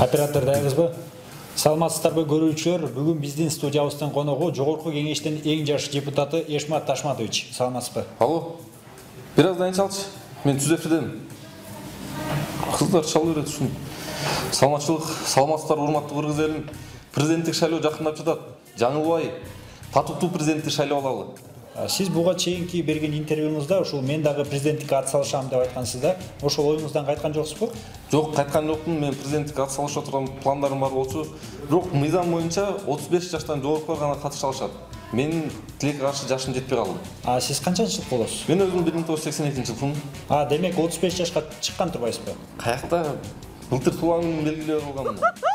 оператор дайбызбы саламатсыздарбы көрүүчүлөр бүгүн биздин студиябыздын коногу жогорку кеңештин эң жаш депутаты эшмат ташматович. Саламатсызбы алло. Бир аз дайын чалчы мен түз эфирдемин кыздар чала берет саламатчылык саламатсыздарбы урматтуу кыргыз элим президенттик шайлоо жакындап жатат жаңылбай татыктуу президентти шайлап алалы. Сиз буга чейинки берген интервьюңузда ушул мен дагы президенттикке ат салышам деп айткансыз да ошол оюңуздан кайткан жоксузбу? Жок кайткан жокмун мен президенттикке ат салышып турган пландарым бар болчу. Бирок мыйзам боюнча отуз беш жаштан жогорукулар гана катыша алышат. Менин тилекке каршы жашым жетпей калды а сиз канчанчы жылкы болосуз? Мен өзүм бир миң тогуз жүз сексен экинчи жылкымын. А демек отуз беш жашка чыккан турбайсызбы? Каякта былтыр туулган күнүмдү белгилеп алганмын